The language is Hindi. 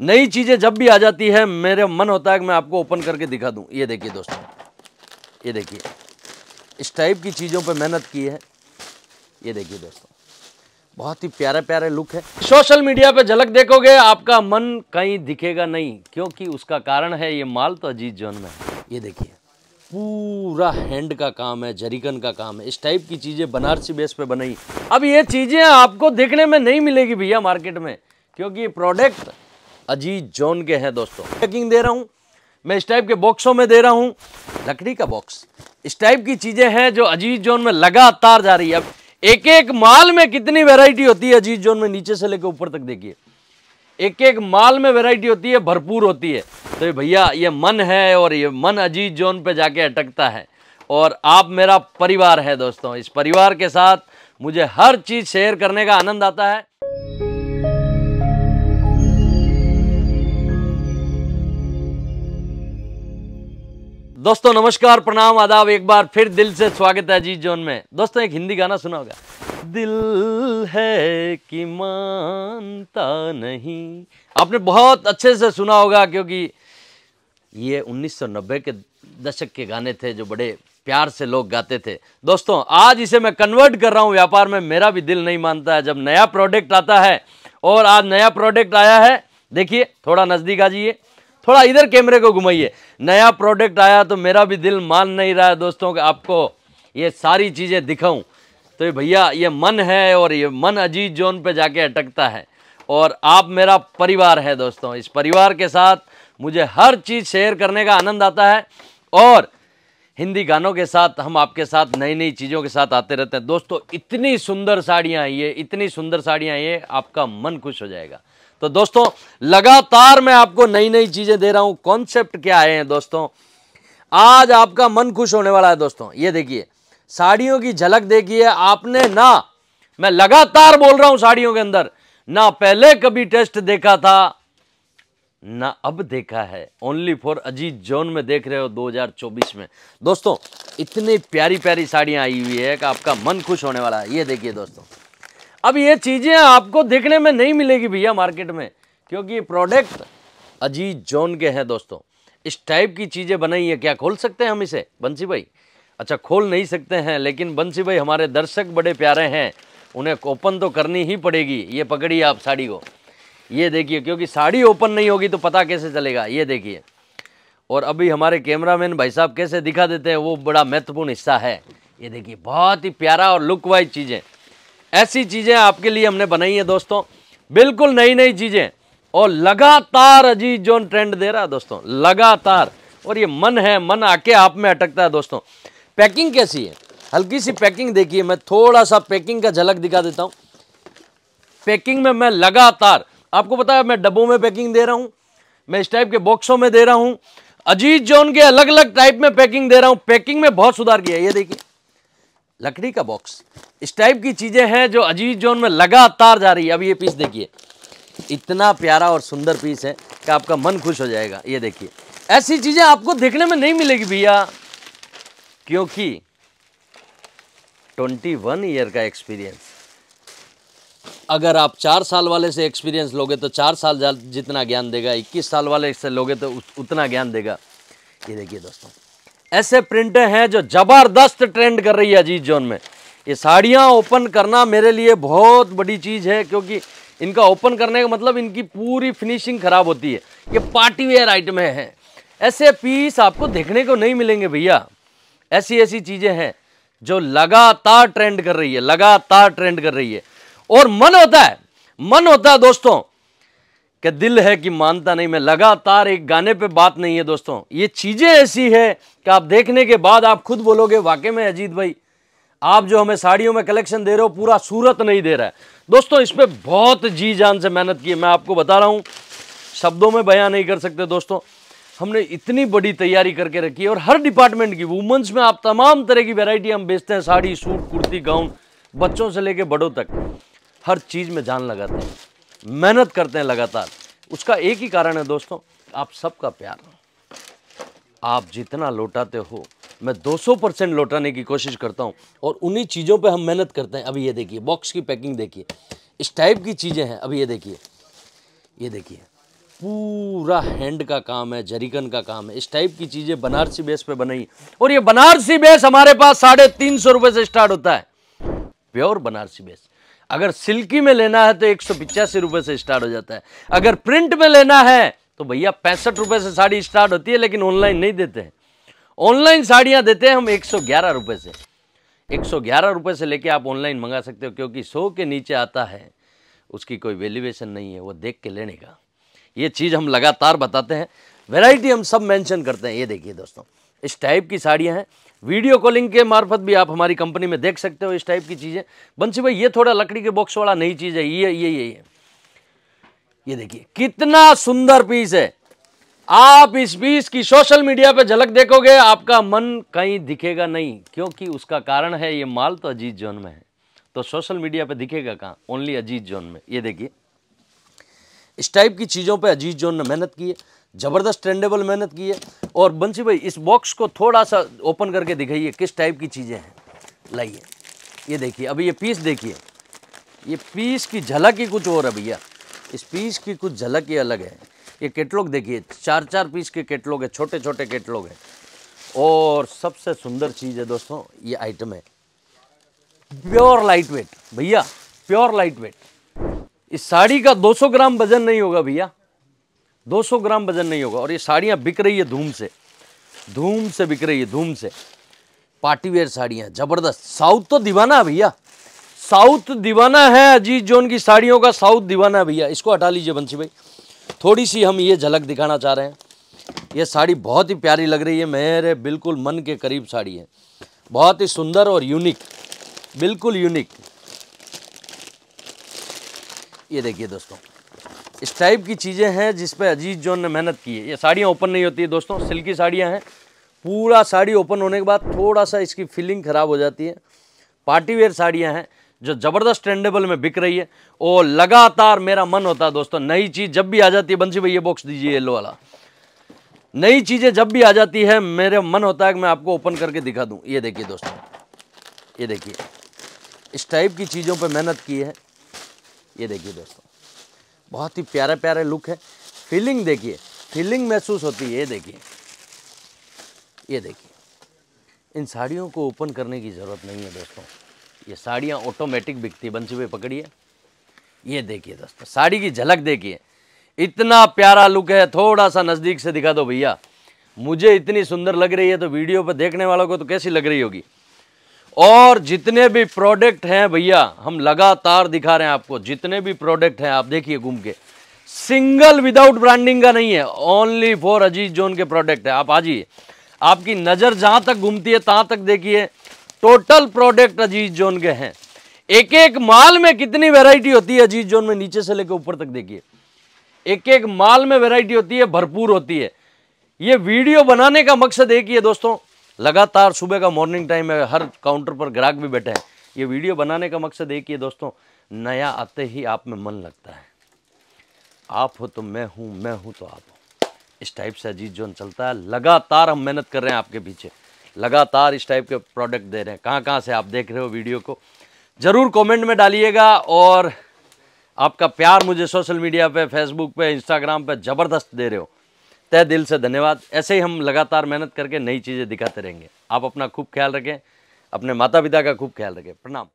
नई चीज़ें जब भी आ जाती है, मेरे मन होता है कि मैं आपको ओपन करके दिखा दूँ। ये देखिए दोस्तों, ये देखिए। इस टाइप की चीज़ों पे मेहनत की है। ये देखिए दोस्तों, बहुत ही प्यारे प्यारे लुक है। सोशल मीडिया पे झलक देखोगे, आपका मन कहीं दिखेगा नहीं, क्योंकि उसका कारण है ये माल तो अजीत जोन में ये देखिए, पूरा हैंड का काम है जरीकन का काम है। इस टाइप की चीज़ें बनारसी बेस पे बनाई अब ये चीज़ें आपको देखने में नहीं मिलेगी भैया मार्केट में, क्योंकि ये प्रोडक्ट अजीत जोन के हैं दोस्तों। पैकिंग दे रहा हूँ, मैं इस टाइप के बॉक्सों में दे रहा हूँ। लकड़ी का बॉक्स इस टाइप की चीज़ें हैं जो अजीत जोन में लगातार जा रही है। अब एक एक माल में कितनी वैरायटी होती है अजीत जोन में? नीचे से लेकर ऊपर तक देखिए। एक एक माल में वैरायटी होती है, भरपूर होती है। तो भैया, ये मन है और ये मन अजीत जोन पे जाके अटकता है। और आप मेरा परिवार है दोस्तों। इस परिवार के साथ मुझे हर चीज़ शेयर करने का आनंद आता है। दोस्तों, नमस्कार, प्रणाम, आदाब, एक बार फिर दिल से स्वागत है अजीत जोन में। दोस्तों, एक हिंदी गाना सुना होगा। दिल है कि मानता नहीं। आपने बहुत अच्छे से सुना होगा, क्योंकि ये 1990 के दशक के गाने थे जो बड़े प्यार से लोग गाते थे। दोस्तों, आज इसे मैं कन्वर्ट कर रहा हूँ। व्यापार में मेरा भी दिल नहीं मानता है। जब नया प्रोडक्ट आता है, और आज नया प्रोडक्ट आया है, देखिए, थोड़ा नज़दीक आ जाइए। थोड़ा इधर कैमरे को घुमाइए। नया प्रोडक्ट आया तो मेरा भी दिल मान नहीं रहा है दोस्तों कि आपको ये सारी चीज़ें दिखाऊँ। तो ये भैया, ये मन है और ये मन अजीत जोन पे जाके अटकता है। और आप मेरा परिवार है दोस्तों। इस परिवार के साथ मुझे हर चीज़ शेयर करने का आनंद आता है। और हिंदी गानों के साथ हम आपके साथ नई नई चीज़ों के साथ आते रहते हैं। दोस्तों, इतनी सुंदर साड़ियाँ आई है इतनी सुंदर साड़ियाँ आई है आपका मन खुश हो जाएगा। तो दोस्तों, लगातार मैं आपको नई नई चीज़ें दे रहा हूँ। कॉन्सेप्ट क्या आए हैं दोस्तों? आज आपका मन खुश होने वाला है दोस्तों। ये देखिए, साड़ियों की झलक देखिए, आपने ना, मैं लगातार बोल रहा हूँ साड़ियों के अंदर, ना पहले कभी टेस्ट देखा था ना अब देखा है। ओनली फॉर अजीत जोन में देख रहे हो 2024 में। दोस्तों, इतनी प्यारी प्यारी साड़ियाँ आई हुई है कि आपका मन खुश होने वाला है। ये देखिए दोस्तों। अब ये चीज़ें आपको देखने में नहीं मिलेगी भैया मार्केट में, क्योंकि ये प्रोडक्ट अजीत जोन के हैं दोस्तों। इस टाइप की चीज़ें बनाई है। क्या खोल सकते हैं हम इसे? बंसी भाई? अच्छा खोल नहीं सकते हैं, लेकिन बंसी भाई हमारे दर्शक बड़े प्यारे हैं। उन्हें ओपन तो करनी ही पड़ेगी, ये पकड़िए आप साड़ी को। ये देखिए, क्योंकि साड़ी ओपन नहीं होगी तो पता कैसे चलेगा? ये देखिए। और अभी हमारे कैमरामैन भाई साहब कैसे दिखा देते हैं, वो बड़ा महत्वपूर्ण हिस्सा है। ये देखिए, बहुत ही प्यारा और लुक वाइज चीज़ें। ऐसी चीज़ें आपके लिए हमने बनाई है दोस्तों। बिल्कुल नई नई चीज़ें। और लगातार अजीत जोन ट्रेंड दे रहा है दोस्तों, लगातार। और ये मन है, मन आके आप में अटकता है दोस्तों। पैकिंग कैसी है? हल्की सी पैकिंग देखिए, मैं थोड़ा सा पैकिंग का झलक दिखा देता हूँ। पैकिंग में मैं लगातार आपको पता है, मैं डब्बों में पैकिंग दे रहा हूँ, मैं इस टाइप के बॉक्सों में दे रहा हूँ। अजीत जोन के अलग अलग टाइप में पैकिंग दे रहा हूँ, पैकिंग में बहुत सुधार किया ये देखिए। लकड़ी का बॉक्स इस टाइप की चीज़ें हैं जो अजीत जोन में लगातार जा रही है। अब ये पीस देखिए, इतना प्यारा और सुंदर पीस है कि आपका मन खुश हो जाएगा। ये देखिए, ऐसी चीज़ें आपको देखने में नहीं मिलेगी भैया, क्योंकि 21 ईयर का एक्सपीरियंस अगर आप चार साल वाले से एक्सपीरियंस लोगे तो चार साल जितना ज्ञान देगा 21 साल वाले से लोगे तो उतना ज्ञान देगा। ये देखिए दोस्तों, ऐसे प्रिंटें हैं जो ज़बरदस्त ट्रेंड कर रही है अजीत जोन में। ये साड़ियाँ ओपन करना मेरे लिए बहुत बड़ी चीज़ है, क्योंकि इनका ओपन करने का मतलब इनकी पूरी फिनिशिंग ख़राब होती है। ये पार्टी वेयर आइटम है ऐसे पीस आपको देखने को नहीं मिलेंगे भैया। ऐसी ऐसी चीज़ें हैं जो लगातार ट्रेंड कर रही है, लगातार ट्रेंड कर रही है। और मन होता है, मन होता है दोस्तों, कि दिल है कि मानता नहीं, मैं लगातार एक गाने पे बात नहीं है दोस्तों। ये चीज़ें ऐसी है कि आप देखने के बाद आप खुद बोलोगे, वाकई में अजीत भाई, आप जो हमें साड़ियों में कलेक्शन दे रहे हो, पूरा सूरत नहीं दे रहा है। दोस्तों, इस पर बहुत जी जान से मेहनत की है। मैं आपको बता रहा हूँ, शब्दों में बयां नहीं कर सकते दोस्तों। हमने इतनी बड़ी तैयारी करके रखी है और हर डिपार्टमेंट की वुमेंस में आप तमाम तरह की वैरायटी हम बेचते हैं, साड़ी, सूट, कुर्ती, गाउन, बच्चों से लेके बड़ों तक। हर चीज़ में जान लगाते हैं, मेहनत करते हैं लगातार। उसका एक ही कारण है दोस्तों, आप सबका प्यार। आप जितना लौटाते हो, मैं 200 परसेंट लौटाने की कोशिश करता हूँ और उन्हीं चीज़ों पे हम मेहनत करते हैं। अभी ये देखिए, बॉक्स की पैकिंग देखिए, इस टाइप की चीज़ें हैं। अभी ये देखिए ये देखिए, पूरा हैंड का काम है, जरीकन का काम है। इस टाइप की चीज़ें बनारसी बेस पे बनाई। और ये बनारसी बेस हमारे पास साढ़े तीन सौ रुपए से स्टार्ट होता है। Pure Banarasi base. अगर सिल्की में लेना है तो एक सौ पिचासी रुपए से स्टार्ट हो जाता है। अगर प्रिंट में लेना है तो भैया पैंसठ रुपए से साड़ी स्टार्ट होती है, लेकिन ऑनलाइन नहीं देते हैं। ऑनलाइन साड़ियाँ देते हैं हम एक सौ ग्यारह रुपए से। एक सौ ग्यारह रुपए से लेके आप ऑनलाइन मंगा सकते हो, क्योंकि सौ के नीचे आता है, उसकी कोई वैल्यूएशन नहीं है, वो देख के लेने का। ये चीज़ हम लगातार बताते हैं। वेराइटी हम सब मेंशन करते हैं, ये देखिए दोस्तों। इस टाइप की साड़ियाँ हैं। वीडियो कॉलिंग के मार्फत भी आप हमारी कंपनी में देख सकते हो इस टाइप की चीज़ें। बंसी भाई, ये थोड़ा लकड़ी के बॉक्स वाला नई चीज़ है, ये ये ये ये। ये देखिए, कितना सुंदर पीस है। आप इस पीस की सोशल मीडिया पे झलक देखोगे, आपका मन कहीं दिखेगा नहीं, क्योंकि उसका कारण है, ये माल तो अजीत जोन में है। तो सोशल मीडिया पे दिखेगा कहाँ? ओनली अजीत जोन में। ये देखिए, इस टाइप की चीज़ों पे अजीत जोन ने मेहनत की है। ज़बरदस्त ट्रेंडेबल मेहनत की है। और बंसी भाई, इस बॉक्स को थोड़ा सा ओपन करके दिखाइए, किस टाइप की चीज़ें हैं। लाइए, ये देखिए, अभी ये पीस देखिए। ये पीस की झलक ही कुछ और है भैया। इस पीस की कुछ झलक ही अलग है। ये केटलॉग देखिए चार चार पीस के केटलॉग है छोटे छोटे केटलॉग है। और सबसे सुंदर चीज़ है दोस्तों, ये आइटम है। प्योर लाइट वेट भैया प्योर लाइट वेट इस साड़ी का 200 ग्राम वज़न नहीं होगा भैया। 200 ग्राम वज़न नहीं होगा। और ये साड़ियाँ बिक रही है धूम से। धूम से बिक रही है, धूम से। पार्टी वेयर साड़ियाँ, ज़बरदस्त। साउथ तो दीवाना है भैया। साउथ दीवाना है अजीत जोन की साड़ियों का, साउथ दीवाना है भैया। इसको हटा लीजिए बंसी भाई। थोड़ी सी हम ये झलक दिखाना चाह रहे हैं। ये साड़ी बहुत ही प्यारी लग रही है। मेरे बिल्कुल मन के करीब साड़ी है। बहुत ही सुंदर और यूनिक। बिल्कुल यूनिक। ये देखिए दोस्तों। इस टाइप की चीज़ें हैं जिस पे अजीत जोन ने मेहनत की है। ये साड़ियाँ ओपन नहीं होती है दोस्तों सिल्की साड़ियाँ हैं। पूरा साड़ी ओपन होने के बाद थोड़ा सा इसकी फीलिंग ख़राब हो जाती है। पार्टी वेयर साड़ियाँ हैं जो ज़बरदस्त ट्रेंडेबल में बिक रही है। और लगातार मेरा मन होता है दोस्तों, नई चीज़ जब भी आ जाती है, बंसी भाई ये बॉक्स दीजिए येलो वाला। नई चीज़ें जब भी आ जाती है, मेरे मन होता है कि मैं आपको ओपन करके दिखा दूँ। ये देखिए दोस्तों, ये देखिए। इस टाइप की चीज़ों पर मेहनत की है। ये देखिए दोस्तों। बहुत ही प्यारे प्यारे लुक है। फीलिंग देखिए फीलिंग महसूस होती है, ये देखिए। ये देखिए। इन साड़ियों को ओपन करने की ज़रूरत नहीं है दोस्तों। ये साड़ियाँ ऑटोमेटिक बिकती, बंसी हुई पकड़िए। ये देखिए दोस्तों, साड़ी की झलक देखिए। इतना प्यारा लुक है थोड़ा सा नज़दीक से दिखा दो भैया। मुझे इतनी सुंदर लग रही है तो वीडियो पर देखने वालों को तो कैसी लग रही होगी? और जितने भी प्रोडक्ट हैं भैया, हम लगातार दिखा रहे हैं आपको, जितने भी प्रोडक्ट हैं, आप देखिए घूम के। सिंगल विदाउट ब्रांडिंग का नहीं है ओनली फॉर अजीत जोन के प्रोडक्ट है। आप आ जाइए आपकी नज़र जहाँ तक घूमती है, तहां तक देखिए टोटल प्रोडक्ट अजीत जोन के हैं। एक एक माल में कितनी वेराइटी होती है अजीत जोन में, नीचे से लेकर ऊपर तक देखिए। एक एक माल में वेराइटी होती है, भरपूर होती है। ये वीडियो बनाने का मकसद एक ही है दोस्तों लगातार सुबह का मॉर्निंग टाइम है, हर काउंटर पर ग्राहक भी बैठे हैं। ये वीडियो बनाने का मकसद एक ही है दोस्तों, नया आते ही आप में मन लगता है। आप हो तो मैं हूँ मैं हूँ तो आप हो। इस टाइप से अजीत जोन चलता है। लगातार हम मेहनत कर रहे हैं आपके पीछे। लगातार इस टाइप के प्रोडक्ट दे रहे हैं। कहाँ कहाँ से आप देख रहे हो वीडियो को? ज़रूर कमेंट में डालिएगा और आपका प्यार मुझे सोशल मीडिया पे फेसबुक पे इंस्टाग्राम पे ज़बरदस्त दे रहे हो। तय दिल से धन्यवाद। ऐसे ही हम लगातार मेहनत करके नई चीज़ें दिखाते रहेंगे। आप अपना खूब ख्याल रखें, अपने माता पिता का खूब ख्याल रखें। प्रणाम।